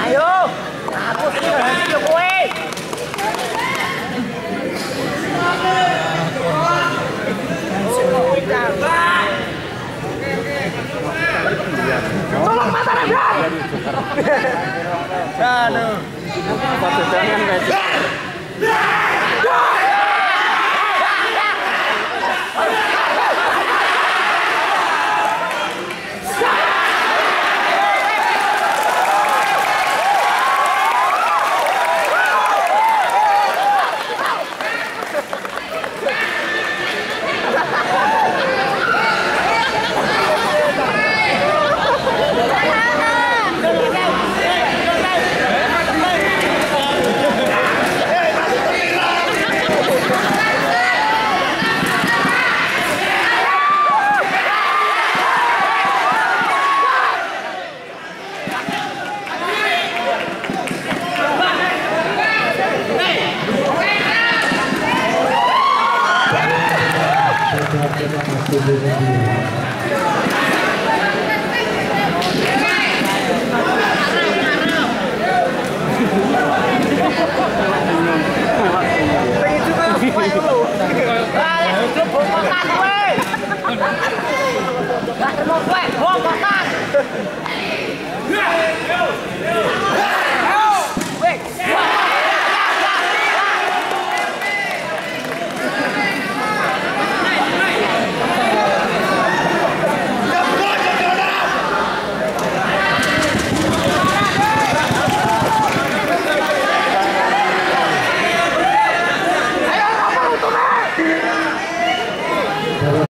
Ayo. Aku sini berhenti kowe. Tolong mata. Aduh. Foto jangan guys. Thank you.